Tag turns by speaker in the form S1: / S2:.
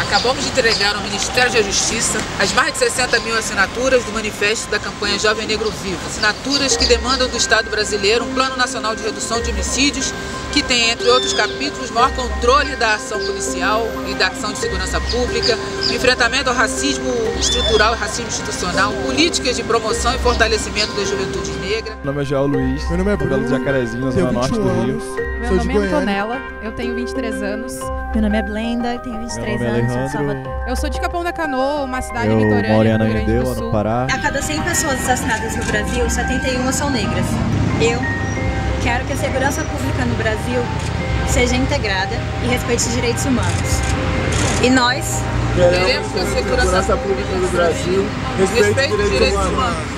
S1: Acabamos de entregar ao Ministério da Justiça as mais de 60 mil assinaturas do manifesto da campanha Jovem Negro Vivo. Assinaturas que demandam do Estado brasileiro um plano nacional de redução de homicídios que tem, entre outros capítulos, maior controle da ação policial e da ação de segurança pública, enfrentamento ao racismo estrutural e racismo institucional, políticas de promoção e fortalecimento da juventude negra.
S2: Meu nome é João Luiz,
S3: Meu nome é Bruno,
S2: de Jacarezinho, na zona norte
S3: 21
S2: do Rio.
S4: Meu
S3: sou de
S4: nome é. Antonella, eu tenho 23 anos.
S5: Meu nome é Blenda, eu tenho 23
S2: Meu nome é
S5: anos. Salvador.
S4: Eu sou de Capão da Canoa, uma cidade
S2: Eu
S4: litorânea
S2: moro em
S4: do Rio Grande
S2: Ananindeua,
S4: do
S2: no
S4: Sul.
S2: Pará.
S5: A cada 100 pessoas assassinadas no Brasil, 71 são negras. Eu quero que a segurança pública no Brasil seja integrada e respeite os direitos humanos. E nós
S1: Queremos que a segurança pública do Brasil respeite os direitos humanos.